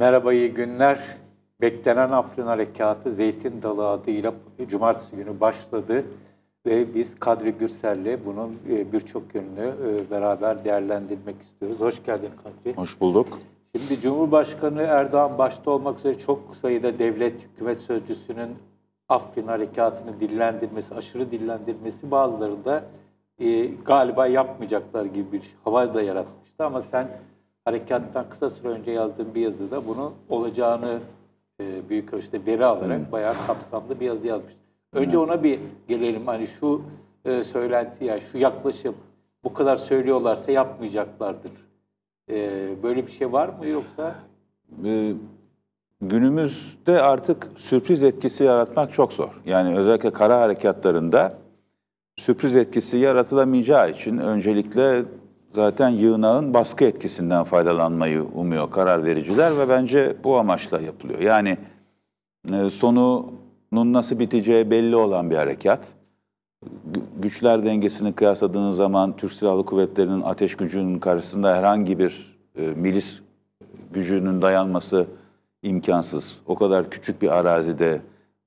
Merhaba, iyi günler. Beklenen Afrin Harekatı Zeytin Dalı adıyla Cumartesi günü başladı ve biz Kadri Gürsel'le bunun e, birçok yönünü e, beraber değerlendirmek istiyoruz. Hoş geldin Kadri. Hoş bulduk. Şimdi Cumhurbaşkanı Erdoğan başta olmak üzere çok sayıda devlet hükümet sözcüsünün Afrin Harekatı'nı dillendirmesi, aşırı dillendirmesi bazılarında e, galiba yapmayacaklar gibi bir hava da yaratmıştı. Ama sen harekattan kısa süre önce yazdığın bir yazıda bunun olacağını e, büyük ölçüde veri alarak hmm. bayağı kapsamlı bir yazı yazmıştın. Önce hmm. ona bir gelelim. Hani şu e, söylenti, yani şu yaklaşım bu kadar söylüyorlarsa yapmayacaklardır. E, böyle bir şey var mı yoksa? E, günümüzde artık sürpriz etkisi yaratmak çok zor. Yani özellikle kara harekatlarında sürpriz etkisi yaratılamayacağı için öncelikle zaten yığınağın baskı etkisinden faydalanmayı umuyor karar vericiler ve bence bu amaçla yapılıyor. Yani e, sonunun nasıl biteceği belli olan bir harekat. Güçler dengesini kıyasladığınız zaman Türk Silahlı Kuvvetleri'nin ateş gücünün karşısında herhangi bir e, milis gücünün dayanması imkansız. O kadar küçük bir arazide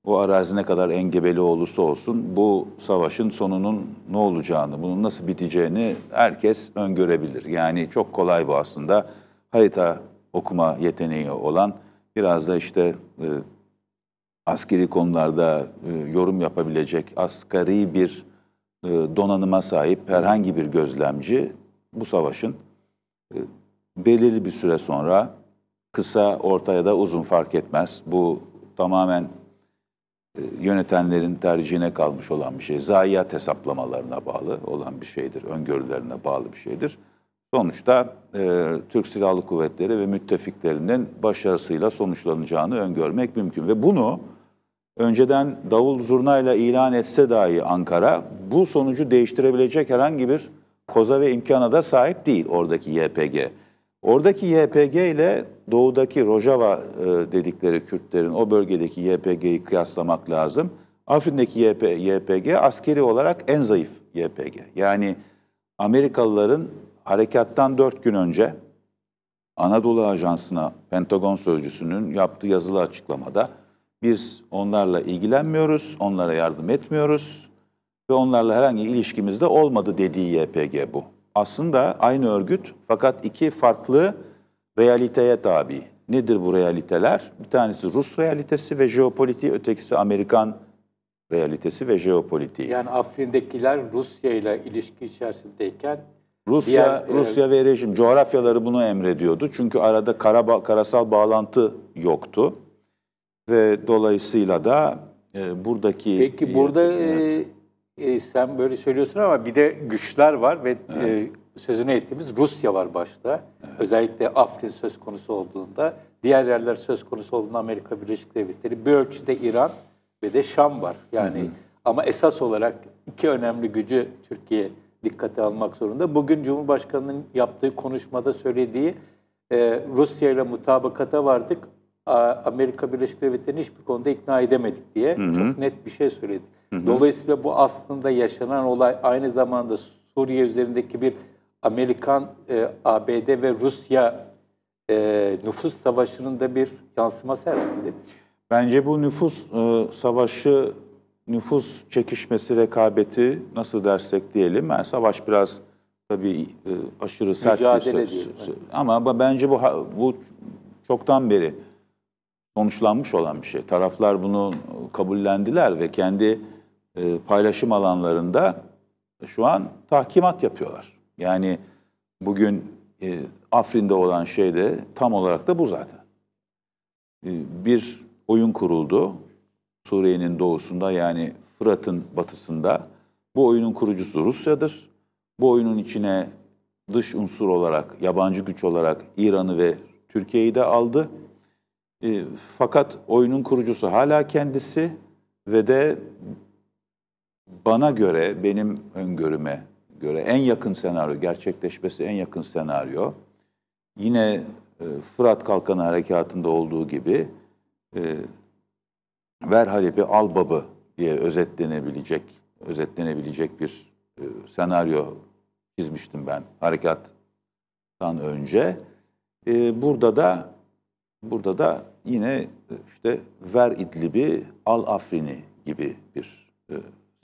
o arazi ne kadar engebeli olursa olsun bu savaşın sonunun ne olacağını, bunun nasıl biteceğini herkes öngörebilir. Yani çok kolay bu aslında. Harita okuma yeteneği olan biraz da işte e, askeri konularda e, yorum yapabilecek asgari bir e, donanıma sahip herhangi bir gözlemci bu savaşın e, belirli bir süre sonra kısa, orta ya da uzun fark etmez. Bu tamamen yönetenlerin tercihine kalmış olan bir şey. Zayiat hesaplamalarına bağlı olan bir şeydir, öngörülerine bağlı bir şeydir. Sonuçta e, Türk Silahlı Kuvvetleri ve müttefiklerinin başarısıyla sonuçlanacağını öngörmek mümkün. Ve bunu önceden davul zurnayla ilan etse dahi Ankara bu sonucu değiştirebilecek herhangi bir koza ve imkana da sahip değil oradaki YPG. Oradaki YPG ile doğudaki Rojava e, dedikleri Kürtlerin o bölgedeki YPG'yi kıyaslamak lazım. Afrin'deki YP, YPG askeri olarak en zayıf YPG. Yani Amerikalıların harekattan dört gün önce Anadolu Ajansı'na Pentagon Sözcüsü'nün yaptığı yazılı açıklamada biz onlarla ilgilenmiyoruz, onlara yardım etmiyoruz ve onlarla herhangi ilişkimiz de olmadı dediği YPG bu aslında aynı örgüt fakat iki farklı realiteye tabi. Nedir bu realiteler? Bir tanesi Rus realitesi ve jeopolitiği, ötekisi Amerikan realitesi ve jeopolitiği. Yani Afrin'dekiler Rusya ile ilişki içerisindeyken Rusya, diğer, e, Rusya e, ve rejim coğrafyaları bunu emrediyordu. Çünkü arada kara, karasal bağlantı yoktu. Ve dolayısıyla da e, buradaki... Peki burada evet. E, sen böyle söylüyorsun ama bir de güçler var ve e, evet. e, sözünü ettiğimiz Rusya var başta. Evet. Özellikle Afrin söz konusu olduğunda, diğer yerler söz konusu olduğunda Amerika Birleşik Devletleri, bir ölçüde İran ve de Şam var. Yani hı hı. ama esas olarak iki önemli gücü Türkiye dikkate almak zorunda. Bugün Cumhurbaşkanı'nın yaptığı konuşmada söylediği e, Rusya ile mutabakata vardık. Amerika Birleşik Devletleri'ni hiçbir konuda ikna edemedik diye hı hı. çok net bir şey söyledi. Hı Dolayısıyla bu aslında yaşanan olay aynı zamanda Suriye üzerindeki bir Amerikan, e, ABD ve Rusya e, nüfus savaşının da bir yansıması herhalde değil mi? Bence bu nüfus e, savaşı, nüfus çekişmesi, rekabeti nasıl dersek diyelim. Yani savaş biraz tabii e, aşırı sert Mücadele bir söz. Ama bence bu bu çoktan beri sonuçlanmış olan bir şey. Taraflar bunu kabullendiler ve kendi e, paylaşım alanlarında şu an tahkimat yapıyorlar. Yani bugün e, Afrin'de olan şey de tam olarak da bu zaten. E, bir oyun kuruldu Suriye'nin doğusunda yani Fırat'ın batısında. Bu oyunun kurucusu Rusya'dır. Bu oyunun içine dış unsur olarak, yabancı güç olarak İran'ı ve Türkiye'yi de aldı. E, fakat oyunun kurucusu hala kendisi ve de bana göre, benim öngörüme göre en yakın senaryo, gerçekleşmesi en yakın senaryo yine e, Fırat Kalkanı Harekatı'nda olduğu gibi e, Ver Halep'i al babı diye özetlenebilecek özetlenebilecek bir e, senaryo çizmiştim ben harekattan önce. Burada da burada da yine işte ver İdlib'i, al Afrin'i gibi bir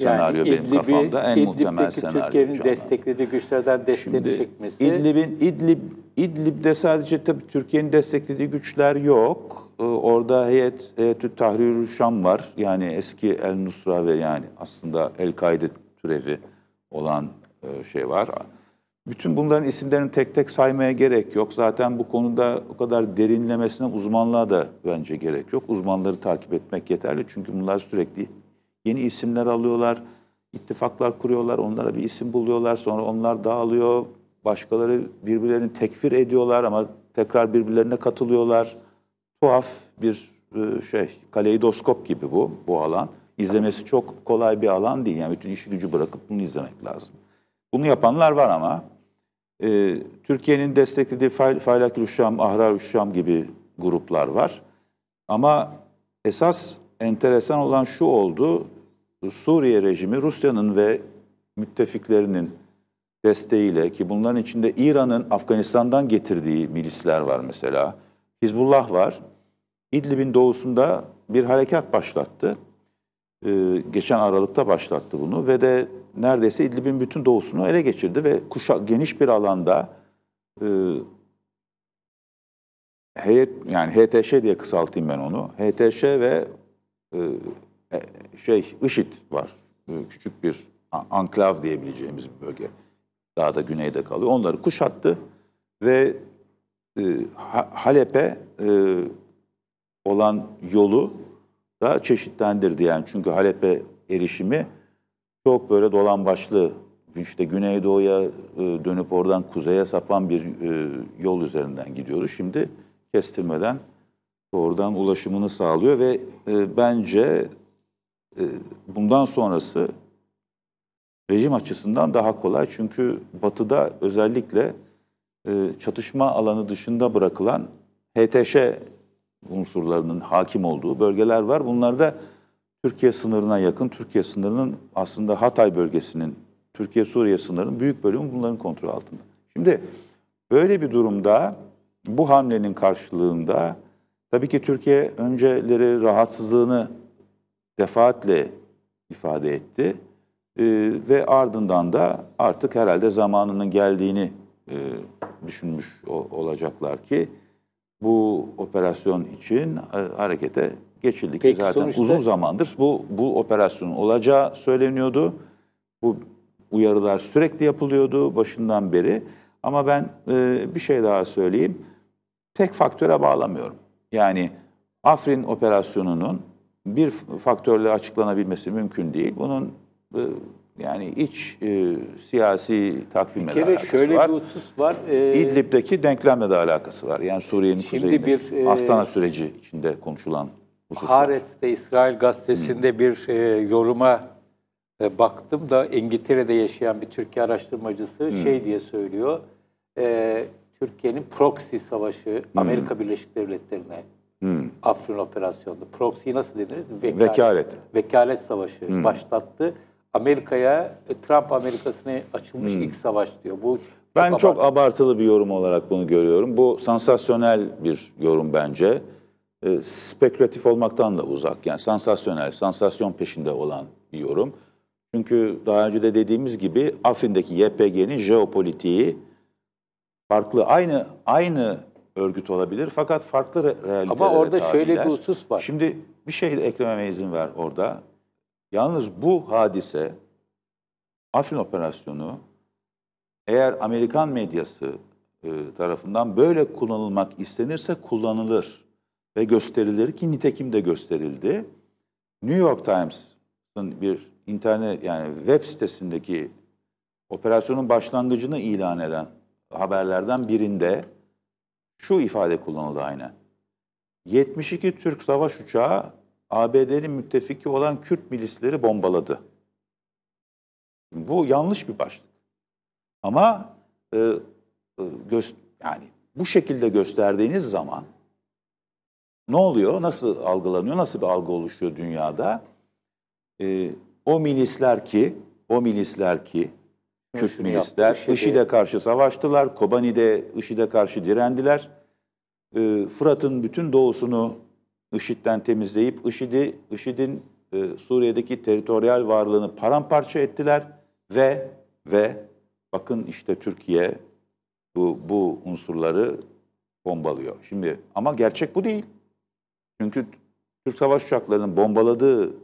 senaryo benim İdlib'i- kafamda. En muhtemel İdlib'deki senaryo. Türkiye'nin desteklediği güçlerden desteğini Şimdi çekmesi. İdlib'in İdlib İdlib'de sadece tabii Türkiye'nin desteklediği güçler yok. Ee, Orada heyet Heyetü Tahrir Şam var. Yani eski El Nusra ve yani aslında El Kaide türevi olan e, şey var. Bütün bunların isimlerini tek tek saymaya gerek yok. Zaten bu konuda o kadar derinlemesine uzmanlığa da bence gerek yok. Uzmanları takip etmek yeterli. Çünkü bunlar sürekli yeni isimler alıyorlar, ittifaklar kuruyorlar, onlara bir isim buluyorlar, sonra onlar dağılıyor, başkaları birbirlerini tekfir ediyorlar ama tekrar birbirlerine katılıyorlar. Tuhaf bir e, şey, kaleidoskop gibi bu, bu alan. İzlemesi çok kolay bir alan değil. Yani bütün işi gücü bırakıp bunu izlemek lazım. Bunu yapanlar var ama e, Türkiye'nin desteklediği Fay- Faylakül Şam, Ahrar Şam gibi gruplar var. Ama esas enteresan olan şu oldu. Suriye rejimi Rusya'nın ve müttefiklerinin desteğiyle ki bunların içinde İran'ın Afganistan'dan getirdiği milisler var mesela. Hizbullah var. İdlib'in doğusunda bir harekat başlattı. Ee, geçen Aralık'ta başlattı bunu ve de neredeyse İdlib'in bütün doğusunu ele geçirdi ve kuşa, geniş bir alanda e, heyet yani HTŞ diye kısaltayım ben onu. HTŞ ve şey IŞİD var. E, Küçük bir anklav diyebileceğimiz bir bölge. Daha da güneyde kalıyor. Onları kuşattı ve e, Ha- Halep'e e, olan yolu da çeşitlendirdi yani. Çünkü Halep'e erişimi çok böyle dolan başlı işte Güneydoğu'ya e, dönüp oradan kuzeye sapan bir e, yol üzerinden gidiyordu. Şimdi kestirmeden doğrudan ulaşımını sağlıyor ve e, bence e, bundan sonrası rejim açısından daha kolay. Çünkü batıda özellikle e, çatışma alanı dışında bırakılan HTŞ unsurlarının hakim olduğu bölgeler var. Bunlar da Türkiye sınırına yakın, Türkiye sınırının aslında Hatay bölgesinin, Türkiye-Suriye sınırının büyük bölümü bunların kontrol altında. Şimdi böyle bir durumda bu hamlenin karşılığında tabii ki Türkiye önceleri rahatsızlığını defaatle ifade etti. Ee, ve ardından da artık herhalde zamanının geldiğini e, düşünmüş o- olacaklar ki bu operasyon için e, harekete geçildi ki Peki, zaten sonuçta- uzun zamandır bu bu operasyonun olacağı söyleniyordu. Bu uyarılar sürekli yapılıyordu başından beri. Ama ben e, bir şey daha söyleyeyim. Tek faktöre bağlamıyorum. Yani Afrin operasyonunun bir faktörle açıklanabilmesi mümkün değil. Bunun e, yani iç e, siyasi takvimle Bir de kere alakası şöyle var. bir husus var. Ee, İdlib'deki denklemle de alakası var. Yani Suriye'nin Şimdi kuzeyinde bir, e, Astana süreci içinde konuşulan hususlar. Haaretz'te İsrail gazetesinde bir e, yoruma e, baktım da İngiltere'de yaşayan bir Türkiye araştırmacısı şey diye söylüyor. E, Türkiye'nin proxy savaşı Amerika Birleşik Devletleri'ne Afrin operasyonu. Proxy nasıl deniriz? Vekalet. Vekalet savaşı başlattı. Amerika'ya e, Trump Amerika'sına açılmış ilk savaş diyor. Bu Ben çok abartı. abartılı bir yorum olarak bunu görüyorum. Bu sansasyonel bir yorum bence. E, spekülatif olmaktan da uzak. Yani sansasyonel, sansasyon peşinde olan bir yorum. Çünkü daha önce de dediğimiz gibi Afrin'deki YPG'nin jeopolitiği farklı. Aynı aynı örgüt olabilir fakat farklı re- realitelere Ama orada şöyle tabiler. bir husus var. Şimdi bir şey de eklememe izin ver orada. Yalnız bu hadise Afrin operasyonu eğer Amerikan medyası e, tarafından böyle kullanılmak istenirse kullanılır ve gösterilir ki nitekim de gösterildi. New York Times'ın bir internet yani web sitesindeki operasyonun başlangıcını ilan eden haberlerden birinde şu ifade kullanıldı aynen. 72 Türk savaş uçağı ABD'nin müttefiki olan Kürt milisleri bombaladı. Bu yanlış bir başlık. Ama e, e, göz, yani bu şekilde gösterdiğiniz zaman ne oluyor? Nasıl algılanıyor? Nasıl bir algı oluşuyor dünyada? E, o milisler ki, o milisler ki, Kürt milisler IŞİD'e- IŞİD'e karşı savaştılar. Kobani'de IŞİD'e karşı direndiler. e, Fırat'ın bütün doğusunu IŞİD'den temizleyip IŞİD'i IŞİD'in e, Suriye'deki teritoryal varlığını paramparça ettiler ve ve bakın işte Türkiye bu bu unsurları bombalıyor. Şimdi ama gerçek bu değil. Çünkü Türk savaş uçaklarının bombaladığı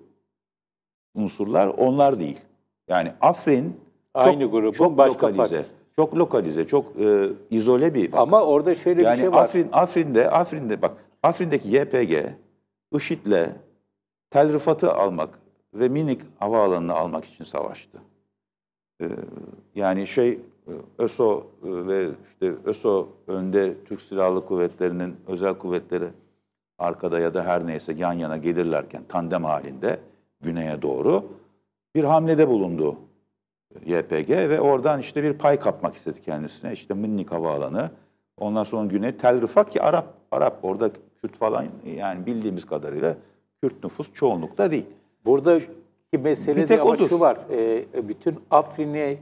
unsurlar onlar değil. Yani Afrin Aynı grubun başka lokalize, parçası. çok lokalize, çok e, izole bir Ama orada şöyle yani bir şey var. Afrin Afrin'de Afrin'de bak Afrin'deki YPG IŞİD'le Tel Rıfat'ı almak ve Minik havaalanını almak için savaştı. Ee, yani şey e, ÖSO e, ve işte ÖSO önde Türk Silahlı Kuvvetleri'nin özel kuvvetleri arkada ya da her neyse yan yana gelirlerken tandem halinde güneye doğru bir hamlede bulundu YPG ve oradan işte bir pay kapmak istedi kendisine. İşte Minnik Havaalanı. Ondan sonra güney Tel Rifat ki Arap, Arap orada Kürt falan yani bildiğimiz kadarıyla Kürt nüfus çoğunlukta değil. Buradaki mesele Bir de ama odur. şu var. e, bütün Afrin'i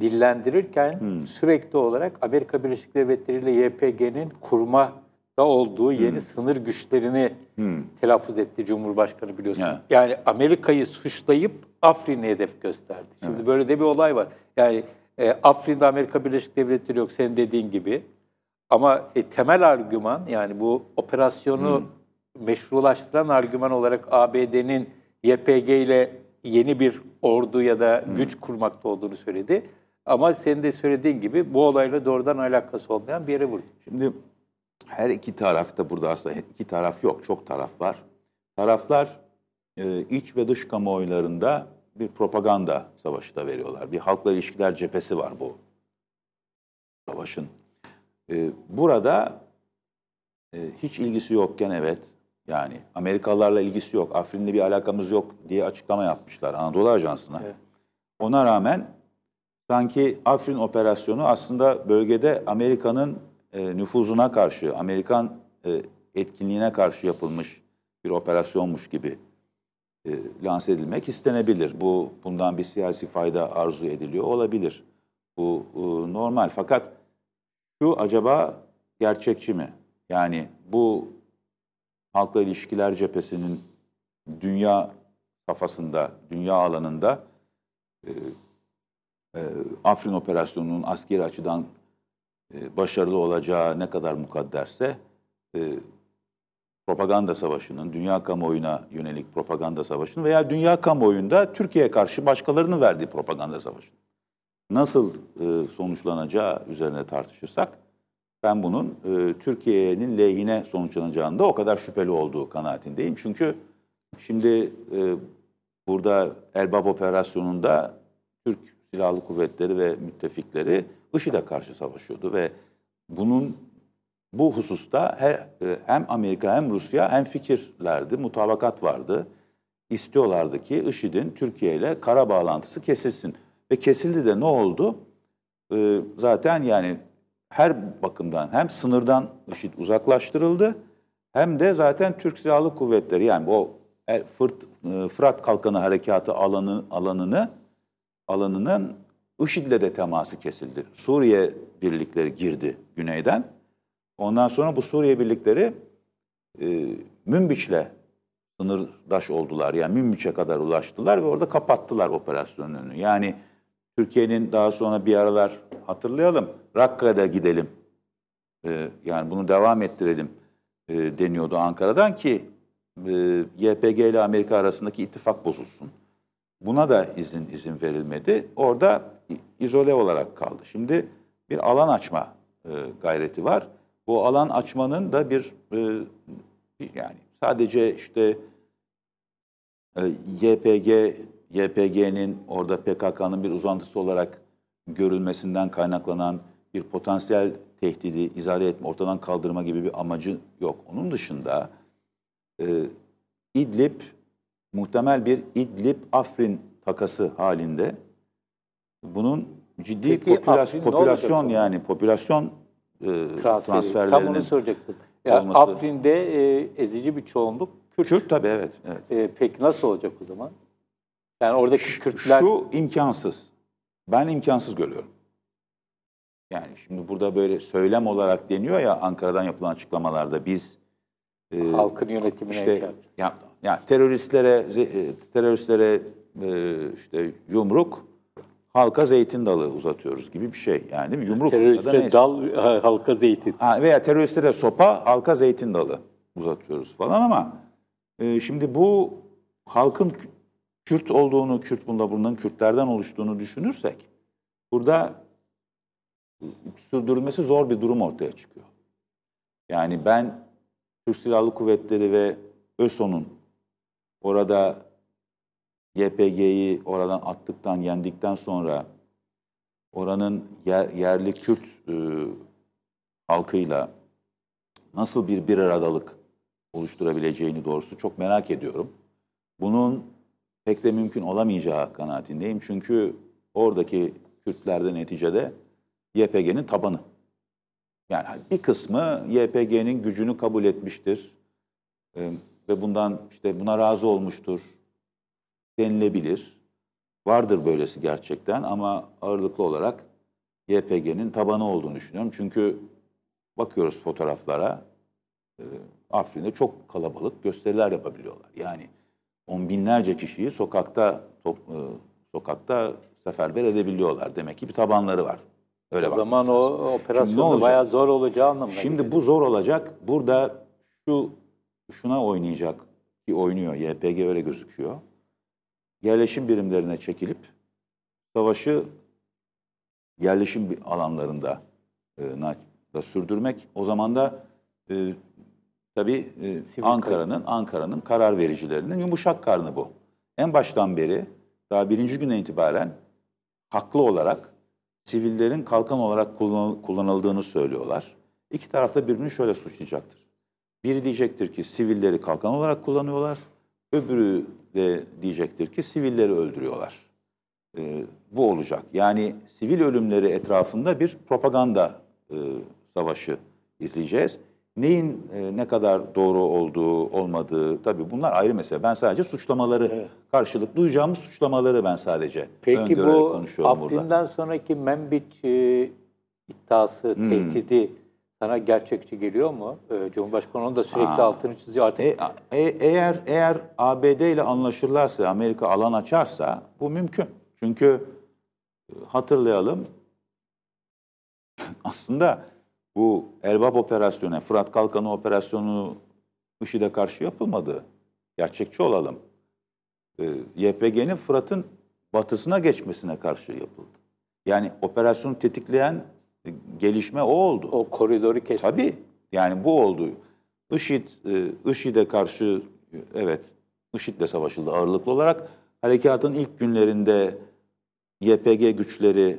dillendirirken Hmm. sürekli olarak Amerika Birleşik Devletleri ile YPG'nin kurma da olduğu Hmm. yeni sınır güçlerini telaffuz etti Cumhurbaşkanı biliyorsun. Evet. Yani Amerika'yı suçlayıp Afrin'i hedef gösterdi. Şimdi böyle de bir olay var. Yani e, Afrin'de Amerika Birleşik Devletleri yok senin dediğin gibi. Ama e, temel argüman yani bu operasyonu meşrulaştıran argüman olarak ABD'nin YPG ile yeni bir ordu ya da güç kurmakta olduğunu söyledi. Ama senin de söylediğin gibi bu olayla doğrudan alakası olmayan bir yere vurdu. Şimdi her iki tarafta burada aslında iki taraf yok, çok taraf var. Taraflar e, iç ve dış kamuoylarında bir propaganda savaşı da veriyorlar. Bir halkla ilişkiler cephesi var bu savaşın. E, burada e, hiç ilgisi yokken evet, yani Amerikalılarla ilgisi yok, Afrin'le bir alakamız yok diye açıklama yapmışlar Anadolu Ajansı'na. Evet. Ona rağmen sanki Afrin operasyonu aslında bölgede Amerika'nın e, nüfuzuna karşı, Amerikan e, etkinliğine karşı yapılmış bir operasyonmuş gibi e, lanse edilmek istenebilir. Bu bundan bir siyasi fayda arzu ediliyor olabilir. Bu e, normal. Fakat şu acaba gerçekçi mi? Yani bu halkla ilişkiler cephesinin dünya kafasında, dünya alanında e, e, Afrin operasyonunun askeri açıdan e, başarılı olacağı ne kadar mukadderse e, propaganda savaşının, dünya kamuoyuna yönelik propaganda savaşının veya dünya kamuoyunda Türkiye'ye karşı başkalarının verdiği propaganda savaşının nasıl e, sonuçlanacağı üzerine tartışırsak ben bunun e, Türkiye'nin lehine sonuçlanacağında o kadar şüpheli olduğu kanaatindeyim. Çünkü şimdi e, burada Elbap operasyonunda Türk Silahlı Kuvvetleri ve müttefikleri IŞİD'e karşı savaşıyordu ve bunun bu hususta her, e, hem Amerika hem Rusya hem fikirlerdi, mutabakat vardı. İstiyorlardı ki IŞİD'in Türkiye ile kara bağlantısı kesilsin. Ve kesildi de ne oldu? Ee, zaten yani her bakımdan hem sınırdan IŞİD uzaklaştırıldı hem de zaten Türk Silahlı Kuvvetleri yani o e, Fırat Kalkanı Harekatı alanı, alanını alanının IŞİD'le de teması kesildi. Suriye birlikleri girdi güneyden. Ondan sonra bu Suriye birlikleri e, Münbiç'le sınırdaş oldular. Yani Münbiç'e kadar ulaştılar ve orada kapattılar operasyonun önünü. Yani Türkiye'nin daha sonra bir aralar hatırlayalım Rakka'da gidelim. E, yani bunu devam ettirelim e, deniyordu Ankara'dan ki e, YPG ile Amerika arasındaki ittifak bozulsun. Buna da izin izin verilmedi. Orada izole olarak kaldı. Şimdi bir alan açma e, gayreti var. Bu alan açmanın da bir e, yani sadece işte e, YPG YPG'nin orada PKK'nın bir uzantısı olarak görülmesinden kaynaklanan bir potansiyel tehdidi izale etme, ortadan kaldırma gibi bir amacı yok. Onun dışında e, İdlib muhtemel bir İdlib-Afrin takası halinde bunun ciddi Peki Afrin popülasyon sonra? yani popülasyon e, Transferi. Tam transferlerinin onu soracaktım. Ya olması- Afrin'de e, ezici bir çoğunluk Kürt. Kürt tabii evet. evet. E, peki nasıl olacak o zaman? Yani oradaki Kürtler Şu imkansız. Ben imkansız görüyorum. yani şimdi burada böyle söylem olarak deniyor ya Ankara'dan yapılan açıklamalarda biz e, Halkın yönetimine şey işte yapacağız. ya, ya teröristlere e, teröristlere e, işte yumruk halka zeytin dalı uzatıyoruz gibi bir şey yani değil mi? Yumruk Teröriste dal, ha, halka zeytin. Ha, veya teröristlere sopa, halka zeytin dalı uzatıyoruz falan ama e, şimdi bu halkın Kü- Kürt olduğunu, Kürt bunda bunların Kürtlerden oluştuğunu düşünürsek burada sürdürülmesi zor bir durum ortaya çıkıyor. Yani ben Türk Silahlı Kuvvetleri ve ÖSO'nun orada YPG'yi oradan attıktan, yendikten sonra oranın yer- yerli Kürt e, halkıyla nasıl bir bir aradalık oluşturabileceğini doğrusu çok merak ediyorum. Bunun pek de mümkün olamayacağı kanaatindeyim. Çünkü oradaki Kürtlerde neticede YPG'nin tabanı. Yani bir kısmı YPG'nin gücünü kabul etmiştir e, ve bundan işte buna razı olmuştur denilebilir. Vardır böylesi gerçekten ama ağırlıklı olarak YPG'nin tabanı olduğunu düşünüyorum. Çünkü bakıyoruz fotoğraflara, e, Afrin'de çok kalabalık gösteriler yapabiliyorlar. Yani on binlerce kişiyi sokakta top, e, sokakta seferber edebiliyorlar. Demek ki bir tabanları var. Öyle O zaman o operasyonda bayağı zor olacağı anlamına Şimdi geliyor. bu zor olacak. Burada şu şuna oynayacak ki oynuyor. YPG öyle gözüküyor. Yerleşim birimlerine çekilip savaşı yerleşim alanlarında e, da sürdürmek. O zaman da e, tabii e, Ankara'nın Ankara'nın karar vericilerinin yumuşak karnı bu. En baştan beri daha birinci güne itibaren haklı olarak sivillerin kalkan olarak kullan- kullanıldığını söylüyorlar. İki taraf da birbirini şöyle suçlayacaktır. Biri diyecektir ki sivilleri kalkan olarak kullanıyorlar. Öbürü de diyecektir ki sivilleri öldürüyorlar. Ee, bu olacak. Yani sivil ölümleri etrafında bir propaganda e, savaşı izleyeceğiz. Neyin e, ne kadar doğru olduğu, olmadığı tabii bunlar ayrı mesele. Ben sadece suçlamaları, karşılık duyacağımız suçlamaları ben sadece Peki bu konuşuyorum burada. Afrin'den sonraki Membiç e, iddiası, Hmm. tehdidi sana gerçekçi geliyor mu? E, Cumhurbaşkanı da sürekli Ha. altını çiziyor artık. E, e- eğer eğer ABD ile anlaşırlarsa, Amerika alan açarsa bu mümkün. Çünkü e, hatırlayalım aslında bu Elbap operasyonu, Fırat Kalkanı operasyonu IŞİD'e karşı yapılmadı. Gerçekçi olalım. E, YPG'nin Fırat'ın batısına geçmesine karşı yapıldı. Yani operasyonu tetikleyen gelişme o oldu. o koridoru kesmek. Tabii. Yani bu oldu. IŞİD, e, IŞİD'e karşı evet IŞİD'le savaşıldı ağırlıklı olarak. Harekatın ilk günlerinde YPG güçleri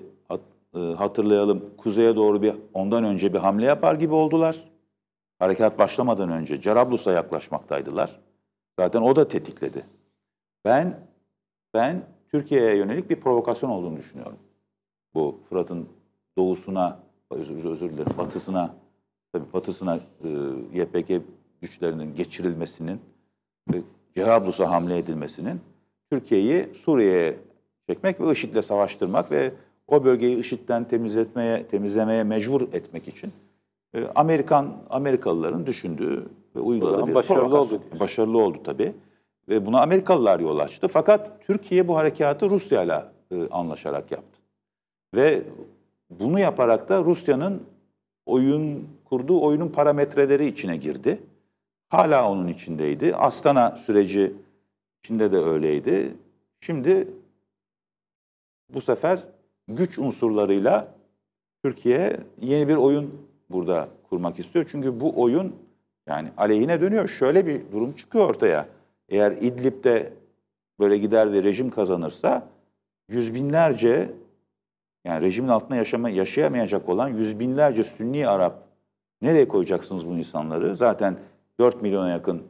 e, hatırlayalım kuzeye doğru bir ondan önce bir hamle yapar gibi oldular. Harekat başlamadan önce Cerablus'a yaklaşmaktaydılar. Zaten o da tetikledi. Ben ben Türkiye'ye yönelik bir provokasyon olduğunu düşünüyorum. Bu Fırat'ın doğusuna, özür, özür dilerim, batısına, tabii batısına e, YPG güçlerinin geçirilmesinin ve Cerablus'a hamle edilmesinin Türkiye'yi Suriye'ye çekmek ve IŞİD'le savaştırmak ve o bölgeyi IŞİD'den temizletmeye, temizlemeye mecbur etmek için e, Amerikan Amerikalıların düşündüğü ve uyguladığı bir başarılı oldu. Başarılı oldu tabii. Ve buna Amerikalılar yol açtı. Fakat Türkiye bu harekatı Rusya'yla e, anlaşarak yaptı. Ve bunu yaparak da Rusya'nın oyun kurduğu oyunun parametreleri içine girdi. Hala onun içindeydi. Astana süreci içinde de öyleydi. Şimdi bu sefer güç unsurlarıyla Türkiye yeni bir oyun burada kurmak istiyor. Çünkü bu oyun yani aleyhine dönüyor. Şöyle bir durum çıkıyor ortaya. Eğer İdlib'de böyle gider ve rejim kazanırsa yüz binlerce yani rejimin altında yaşama, yaşayamayacak olan yüz binlerce Sünni Arap nereye koyacaksınız bu insanları? Zaten 4 milyona yakın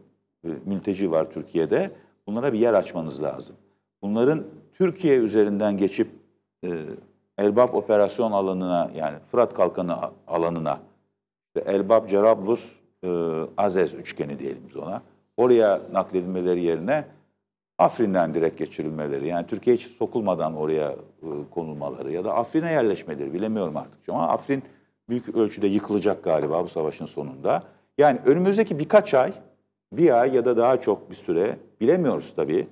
e, mülteci var Türkiye'de. Bunlara bir yer açmanız lazım. Bunların Türkiye üzerinden geçip e, Elbap operasyon alanına yani Fırat Kalkanı alanına Elbap, Cerablus, e, Azez üçgeni diyelim biz ona. Oraya nakledilmeleri yerine Afrin'den direkt geçirilmeleri, yani Türkiye hiç sokulmadan oraya e, konulmaları ya da Afrin'e yerleşmeleri bilemiyorum artık. Ama Afrin büyük ölçüde yıkılacak galiba bu savaşın sonunda. Yani önümüzdeki birkaç ay, bir ay ya da daha çok bir süre bilemiyoruz tabii.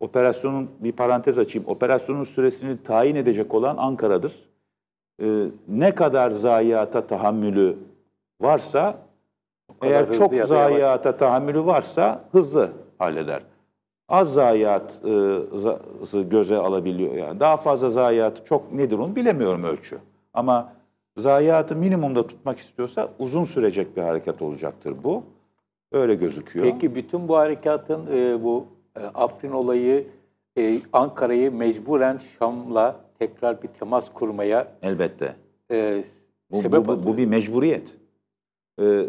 Operasyonun bir parantez açayım. Operasyonun süresini tayin edecek olan Ankara'dır. Ee, ne kadar zayiata tahammülü varsa eğer çok zayiata tahammülü varsa hızlı halleder. Az zayiat e, göze alabiliyor yani. Daha fazla zayiat çok nedir onu bilemiyorum ölçü. Ama zayiatı minimumda tutmak istiyorsa uzun sürecek bir hareket olacaktır bu. Öyle gözüküyor. Peki bütün bu harekatın e, bu e, Afrin olayı e, Ankara'yı mecburen Şam'la tekrar bir temas kurmaya Elbette. e, Bu, sebep bu, bu, bu bir mecburiyet. Ee,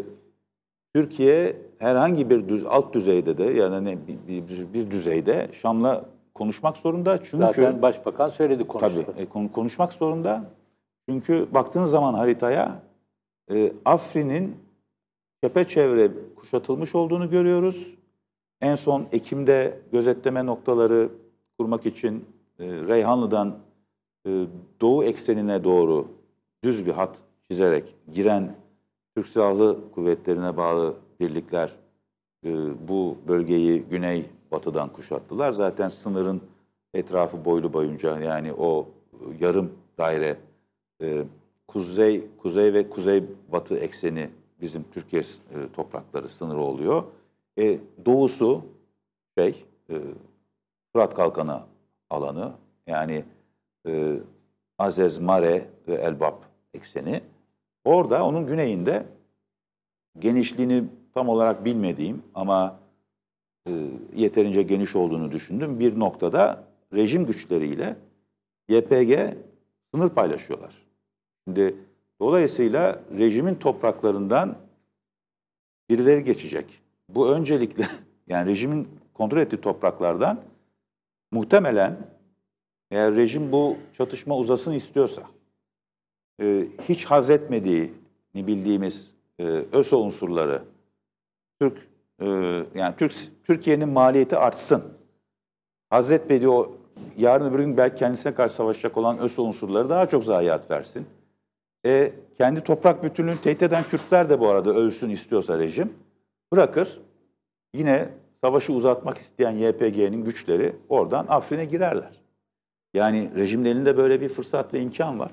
Türkiye herhangi bir düz, alt düzeyde de yani ne, bir, bir, bir düzeyde Şam'la konuşmak zorunda. Çünkü Zaten başbakan söyledi konuştu. tabii e, konu- konuşmak zorunda. Çünkü baktığın zaman haritaya e, Afrin'in çepeçevre kuşatılmış olduğunu görüyoruz. En son Ekim'de gözetleme noktaları kurmak için e, Reyhanlı'dan e, doğu eksenine doğru düz bir hat çizerek giren Türk Silahlı Kuvvetlerine bağlı birlikler e, bu bölgeyi güney batıdan kuşattılar. Zaten sınırın etrafı boylu boyunca yani o e, yarım daire e, kuzey kuzey ve kuzey batı ekseni bizim Türkiye e, toprakları sınırı oluyor. E, doğusu şey e, Fırat Kalkanı alanı yani e, Azez, Mare ve Elbap ekseni. Orada onun güneyinde genişliğini tam olarak bilmediğim ama e, yeterince geniş olduğunu düşündüm. Bir noktada rejim güçleriyle YPG sınır paylaşıyorlar. Şimdi dolayısıyla rejimin topraklarından birileri geçecek. Bu öncelikle yani rejimin kontrol ettiği topraklardan muhtemelen eğer rejim bu çatışma uzasın istiyorsa e, hiç haz etmediğini bildiğimiz e, ÖSO unsurları Türk e, yani Türk Türkiye'nin maliyeti artsın. Haz etmediği o yarın öbür gün belki kendisine karşı savaşacak olan ÖSO unsurları daha çok zayiat versin. E, kendi toprak bütünlüğünü tehdit eden Kürtler de bu arada ölsün istiyorsa rejim bırakır. Yine savaşı uzatmak isteyen YPG'nin güçleri oradan Afrin'e girerler. Yani rejimin elinde böyle bir fırsat ve imkan var.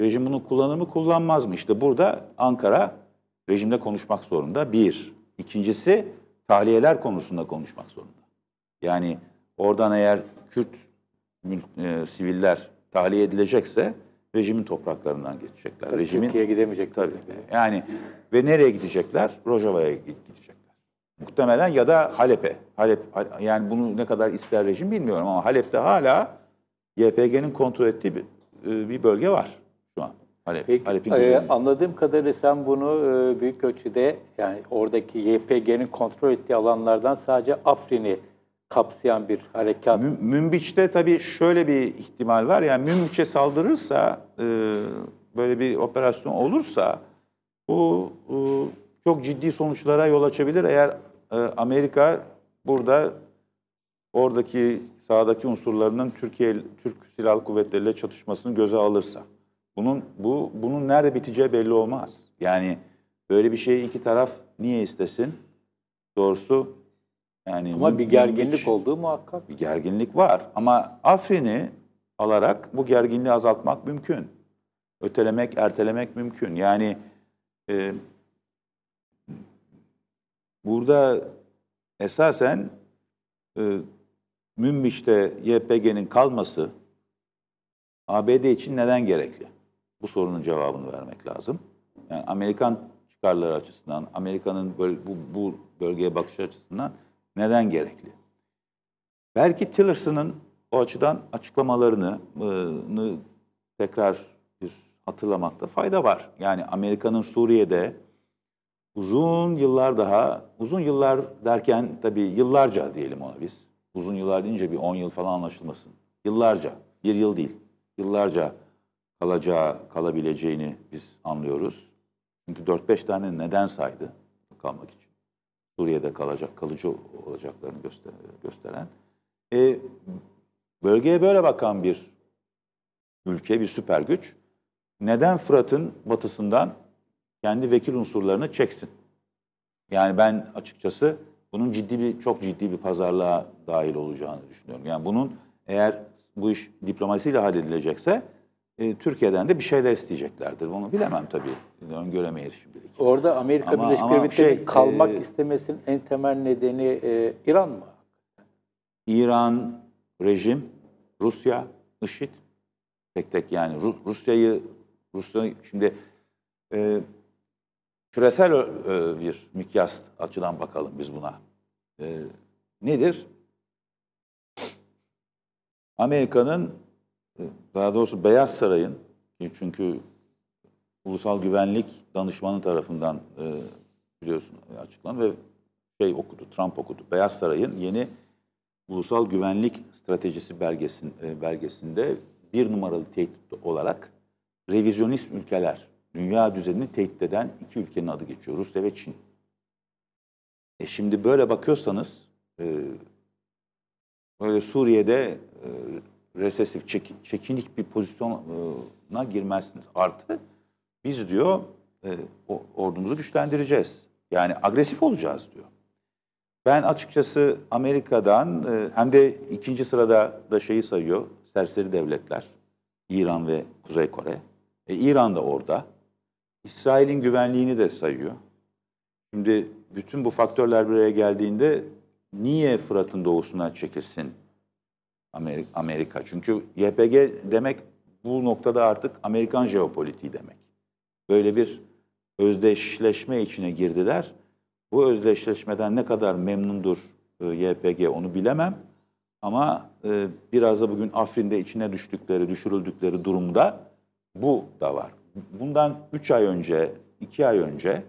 Rejim bunu kullanır mı kullanmaz mı? İşte burada Ankara rejimle konuşmak zorunda. Bir. İkincisi tahliyeler konusunda konuşmak zorunda. Yani oradan eğer Kürt e, siviller tahliye edilecekse rejimin topraklarından geçecekler. Tabii rejimin Türkiye'ye gidemeyecek Tabii. Yani ve nereye gidecekler? Rojava'ya gi- gidecekler. Muhtemelen ya da Halep'e. Halep yani bunu ne kadar ister rejim bilmiyorum ama Halep'te hala YPG'nin kontrol ettiği bir, e, bir bölge var. Halep. Peki Halep'in e, anladığım kadarıyla sen bunu e, büyük ölçüde yani oradaki YPG'nin kontrol ettiği alanlardan sadece Afrin'i kapsayan bir harekat. Mü- Münbiç'te tabii şöyle bir ihtimal var. Yani Münbiç'e saldırırsa, e, böyle bir operasyon olursa bu e, çok ciddi sonuçlara yol açabilir. Eğer e, Amerika burada oradaki sahadaki unsurlarının Türkiye Türk Silahlı Kuvvetleri ile çatışmasını göze alırsa. Bunun bu bunun nerede biteceği belli olmaz. Yani böyle bir şeyi iki taraf niye istesin? Doğrusu yani Ama bir gerginlik olduğu muhakkak. bir gerginlik var. Ama Afrin'i alarak bu gerginliği azaltmak mümkün. Ötelemek, ertelemek mümkün. Yani e, burada esasen e, Münbiç'te YPG'nin kalması ABD için neden gerekli? Bu sorunun cevabını vermek lazım. Yani Amerikan çıkarları açısından, Amerika'nın böyle bu, bu bölgeye bakış açısından neden gerekli? Belki Tillerson'ın o açıdan açıklamalarını ıı, tekrar bir hatırlamakta fayda var. Yani Amerika'nın Suriye'de uzun yıllar daha, uzun yıllar derken tabii yıllarca diyelim ona biz. Uzun yıllar deyince bir 10 yıl falan anlaşılmasın. Yıllarca, bir yıl değil, yıllarca kalacağı, kalabileceğini biz anlıyoruz. Çünkü 4-5 tane neden saydı kalmak için. Suriye'de kalacak, kalıcı olacaklarını göster- gösteren. E, bölgeye böyle bakan bir ülke, bir süper güç neden Fırat'ın batısından kendi vekil unsurlarını çeksin? Yani ben açıkçası bunun ciddi bir çok ciddi bir pazarlığa dahil olacağını düşünüyorum. Yani bunun eğer bu iş diplomasiyle halledilecekse e, Türkiye'den de bir şeyler isteyeceklerdir. Bunu bilemem tabii. Öngöremeyiz şimdilik. Orada Amerika Ama- Birleşik Devletleri'nin şey, kalmak e, istemesinin en temel nedeni e, İran mı? İran, rejim, Rusya, IŞİD tek tek yani Ru- Rusya'yı Rusya şimdi e, küresel e, bir mikyas açıdan bakalım biz buna. E, nedir? Amerika'nın daha doğrusu Beyaz Saray'ın çünkü Ulusal Güvenlik Danışmanı tarafından e, biliyorsun açıklandı ve şey okudu, Trump okudu. Beyaz Saray'ın yeni Ulusal Güvenlik Stratejisi belgesin, e, belgesinde bir numaralı tehdit olarak revizyonist ülkeler, dünya düzenini tehdit eden iki ülkenin adı geçiyor. Rusya ve Çin. E şimdi böyle bakıyorsanız e, böyle Suriye'de e, resesif, çek- çekinik bir pozisyona girmezsiniz. Artı biz diyor e, ordumuzu güçlendireceğiz. Yani agresif olacağız diyor. Ben açıkçası Amerika'dan e, hem de ikinci sırada da şeyi sayıyor, serseri devletler. İran ve Kuzey Kore. E, İran da orada. İsrail'in güvenliğini de sayıyor. Şimdi bütün bu faktörler bir araya geldiğinde niye Fırat'ın doğusuna çekilsin Amerika? Çünkü YPG demek bu noktada artık Amerikan jeopolitiği demek. Böyle bir özdeşleşme içine girdiler. Bu özdeşleşmeden ne kadar memnundur e, YPG onu bilemem. Ama e, biraz da bugün Afrin'de içine düştükleri, düşürüldükleri durumda bu da var. Bundan 3 ay önce, 2 ay önce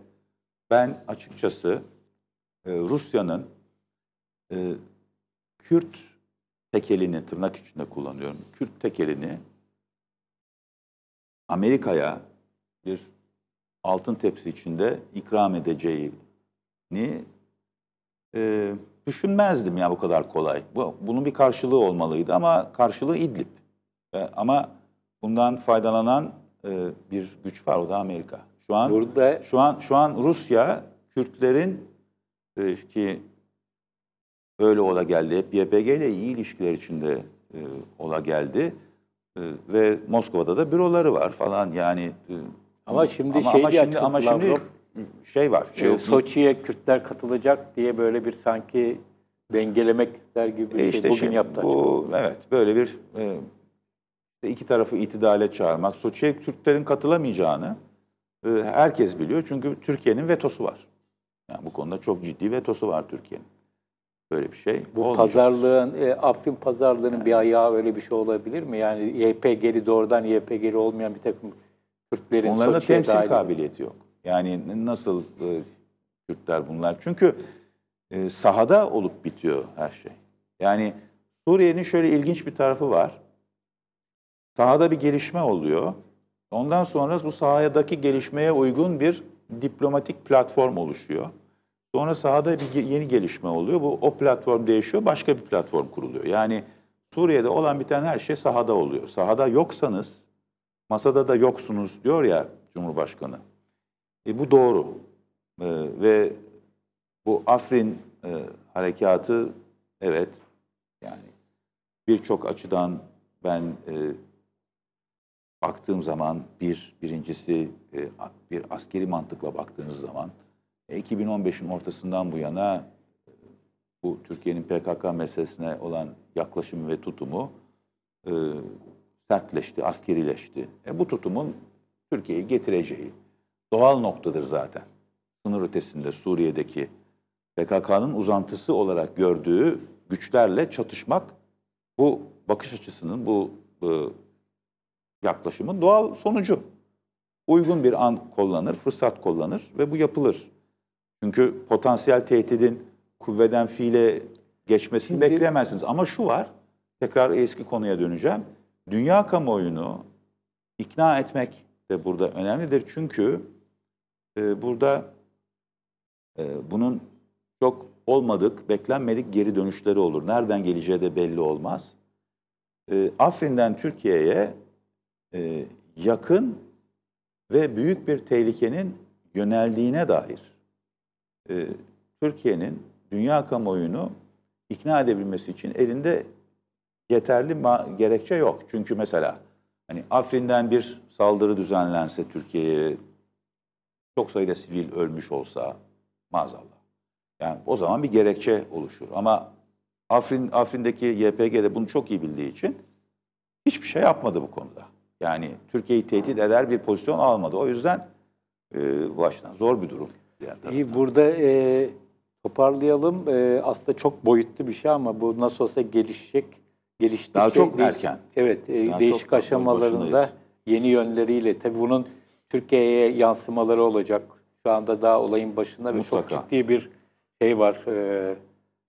ben açıkçası e, Rusya'nın Kürt tekelini tırnak içinde kullanıyorum. Kürt tekelini Amerika'ya bir altın tepsi içinde ikram edeceğini e, düşünmezdim ya bu kadar kolay. Bu, bunun bir karşılığı olmalıydı ama karşılığı İdlib. E, ama bundan faydalanan e, bir güç var o da Amerika. Şu an Burada şu an şu an Rusya Kürtlerin e, ki öyle ola geldi. Hep YPG ile iyi ilişkiler içinde e, ola geldi. E, ve Moskova'da da büroları var falan yani. e, Ama şimdi ama, şey ama şimdi ama şimdi şey var. Şey, e, Soçi'ye Kürtler katılacak diye böyle bir sanki dengelemek ister gibi bir E şey işte bugün şimdi yaptı. Bu evet böyle bir e, iki tarafı itidale çağırmak. Soçi'ye Türklerin katılamayacağını e, herkes biliyor. Çünkü Türkiye'nin vetosu var. Yani bu konuda çok ciddi vetosu var Türkiye'nin. Böyle bir şey Bu olmayacak. pazarlığın, e, Afrin pazarlığının bir ayağı öyle bir şey olabilir mi? Yani YPG'li doğrudan YPG'li olmayan bir takım Kürtlerin Onların da temsil dahil- kabiliyeti yok. Yani nasıl e, Kürtler bunlar? Çünkü e, sahada olup bitiyor her şey. Yani Suriye'nin şöyle ilginç bir tarafı var. Sahada bir gelişme oluyor. Ondan sonra bu sahadaki gelişmeye uygun bir diplomatik platform oluşuyor. Sonra sahada bir yeni gelişme oluyor. Bu o platform değişiyor, başka bir platform kuruluyor. Yani Suriye'de olan biten her şey sahada oluyor. Sahada yoksanız masada da yoksunuz diyor ya Cumhurbaşkanı. E, bu doğru. E, ve bu Afrin e, harekatı evet yani birçok açıdan ben e, baktığım zaman bir birincisi e, bir askeri mantıkla baktığınız zaman 2015'in ortasından bu yana e, bu Türkiye'nin PKK meselesine olan yaklaşımı ve tutumu e, sertleşti, askerileşti. E, bu tutumun Türkiye'yi getireceği doğal noktadır zaten. Sınır ötesinde Suriye'deki PKK'nın uzantısı olarak gördüğü güçlerle çatışmak bu bakış açısının, bu e, yaklaşımın doğal sonucu. Uygun bir an kullanır, fırsat kullanır ve bu yapılır. Çünkü potansiyel tehdidin kuvveden fiile geçmesini Şimdi- bekleyemezsiniz. Ama şu var, tekrar eski konuya döneceğim. Dünya kamuoyunu ikna etmek de burada önemlidir. Çünkü e, burada e, bunun çok olmadık, beklenmedik geri dönüşleri olur. Nereden geleceği de belli olmaz. E, Afrin'den Türkiye'ye e, yakın ve büyük bir tehlikenin yöneldiğine dair e, Türkiye'nin dünya kamuoyunu ikna edebilmesi için elinde yeterli ma- gerekçe yok. Çünkü mesela hani Afrin'den bir saldırı düzenlense Türkiye'ye çok sayıda sivil ölmüş olsa maazallah. Yani o zaman bir gerekçe oluşur. Ama Afrin Afrin'deki YPG de bunu çok iyi bildiği için hiçbir şey yapmadı bu konuda. Yani Türkiye'yi tehdit eder bir pozisyon almadı. O yüzden e, bu açıdan zor bir durum. İyi burada e, toparlayalım. E, aslında çok boyutlu bir şey ama bu nasıl olsa gelişecek. Geliştikçe Daha çok değiş- erken. Evet, e, Daha değişik çok aşamalarında başındayız. yeni yönleriyle tabii bunun Türkiye'ye yansımaları olacak. Şu anda daha olayın başında ve çok ciddi bir şey var. E,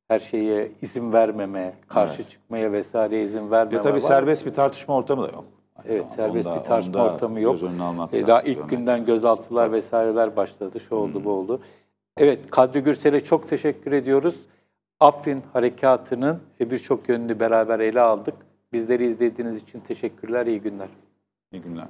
her şeye izin vermeme, karşı Evet. çıkmaya vesaire izin vermeme Ya tabii var. serbest bir tartışma ortamı da yok. Evet, serbest Onu da- bir tartışma ortamı yok. E, daha ilk günden gözaltılar vesaireler başladı. Şu oldu, bu oldu. Evet, Kadri Gürsel'e çok teşekkür ediyoruz. Afrin Harekatı'nın e, birçok yönünü beraber ele aldık. Bizleri izlediğiniz için teşekkürler, iyi günler. İyi günler.